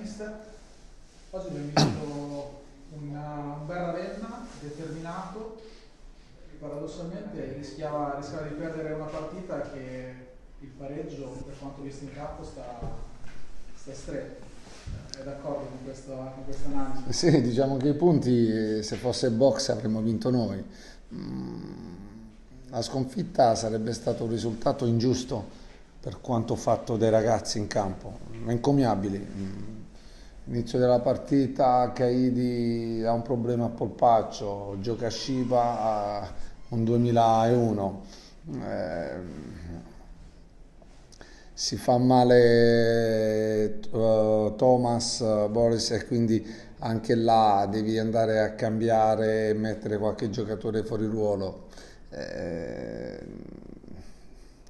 mister. Oggi abbiamo visto una, un bel Ravenna determinato che paradossalmente rischiava, rischiava, di perdere una partita che il pareggio, per quanto visto in campo, sta, sta stretto. È d'accordo con questa, con questa analisi? Sì, diciamo che i punti, se fosse box, avremmo vinto noi. Mm, la sconfitta sarebbe stato un risultato ingiusto per quanto fatto dai ragazzi in campo, encomiabili. Inizio della partita Caidi ha un problema a polpaccio, gioca a Shiva un 2001. Eh, si fa male uh, Thomas, Boris e quindi anche là devi andare a cambiare e mettere qualche giocatore fuori ruolo. Eh,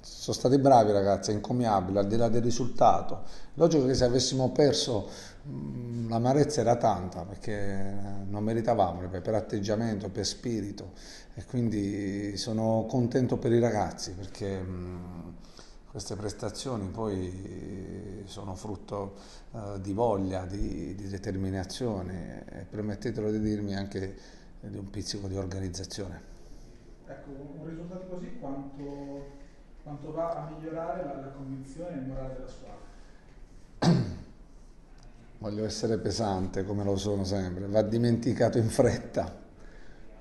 sono stati bravi ragazzi, è incommiabile, al di là del risultato. Logico che se avessimo perso mm, l'amarezza era tanta perché non meritavamo per atteggiamento, per spirito e quindi sono contento per i ragazzi perché mm, queste prestazioni poi sono frutto uh, di voglia, di, di determinazione e permettetelo di dirmi anche di un pizzico di organizzazione. Ecco, un risultato così quanto quanto va a migliorare la, la convinzione e il morale della squadra? Voglio essere pesante come lo sono sempre, va dimenticato in fretta,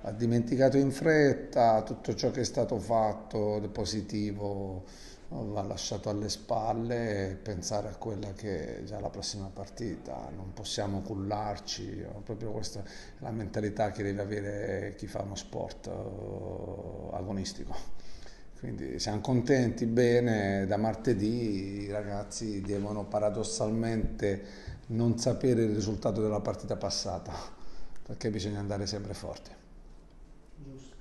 va dimenticato in fretta tutto ciò che è stato fatto di positivo va lasciato alle spalle e pensare a quella che è già la prossima partita, non possiamo cullarci, proprio questa è la mentalità che deve avere chi fa uno sport uh, agonistico. Quindi siamo contenti, bene, da martedì i ragazzi devono paradossalmente non sapere il risultato della partita passata, perché bisogna andare sempre forti. Giusto.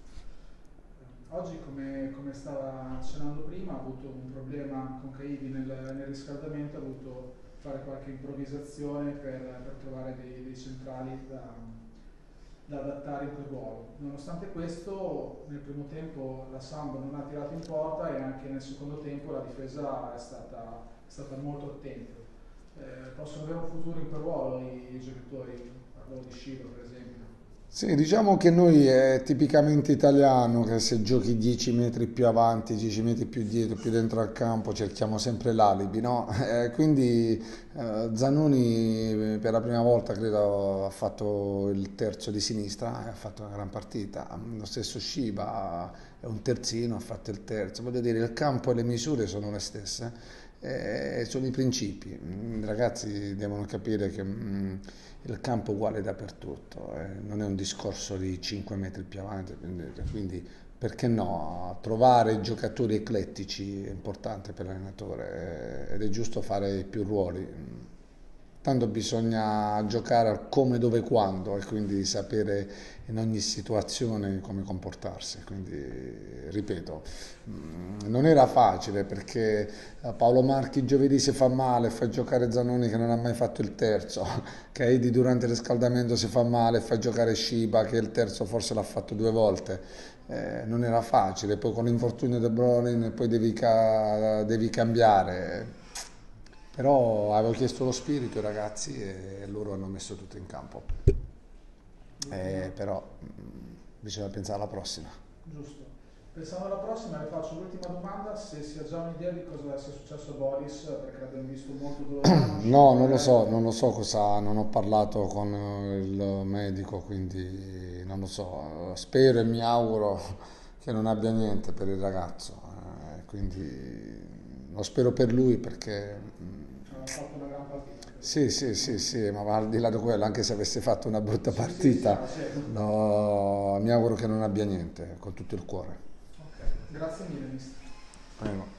Oggi, come, come stava accennando prima, ha avuto un problema con Caidi nel, nel riscaldamento, ha dovuto fare qualche improvvisazione per, per trovare dei, dei centrali da, da adattare in quel ruolo. Nonostante questo, nel primo tempo la Sambo non ha tirato in porta e anche nel secondo tempo la difesa è stata, è stata molto attenta. Eh, possono avere un futuro in quel ruolo i, i giocatori, parlo di Sciro per esempio. Sì, diciamo che noi è tipicamente italiano che se giochi 10 metri più avanti, 10 metri più dietro, più dentro al campo, cerchiamo sempre l'alibi, no? Eh, quindi eh, Zanoni per la prima volta credo ha fatto il terzo di sinistra e ha fatto una gran partita. Lo stesso Shiba è un terzino, ha fatto il terzo. Voglio dire, il campo e le misure sono le stesse, eh, sono i principi. I ragazzi devono capire che... Mm, il campo uguale dappertutto, eh. non è un discorso di 5 metri più avanti, quindi perché no, trovare giocatori eclettici è importante per l'allenatore eh, ed è giusto fare più ruoli. Tanto bisogna giocare al come, dove, quando e quindi sapere in ogni situazione come comportarsi. Quindi, ripeto, mm, non era facile perché eh, Paolo Marchi giovedì si fa male, fa giocare Zanoni che non ha mai fatto il terzo, Caidi durante il riscaldamento si fa male, fa giocare Sciba che il terzo forse l'ha fatto due volte. Eh, non era facile, poi con l'infortunio di Bronin poi devi, ca devi cambiare però avevo chiesto lo spirito ai ragazzi e loro hanno messo tutto in campo. Eh, però mh, mm, bisogna pensare alla prossima. Giusto. Pensando alla prossima, le faccio l'ultima domanda, se si ha già un'idea di cosa sia successo a Boris, perché l'abbiamo visto molto doloroso. no, non lo so, non lo so cosa, non ho parlato con il medico, quindi non lo so. Spero e mi auguro che non abbia niente per il ragazzo, eh, quindi lo spero per lui perché. Sì, sì, sì, sì, ma al di là di quello, anche se avesse fatto una brutta partita, no, mi auguro che non abbia niente, con tutto il cuore. Okay. Grazie mille, mister. Prego.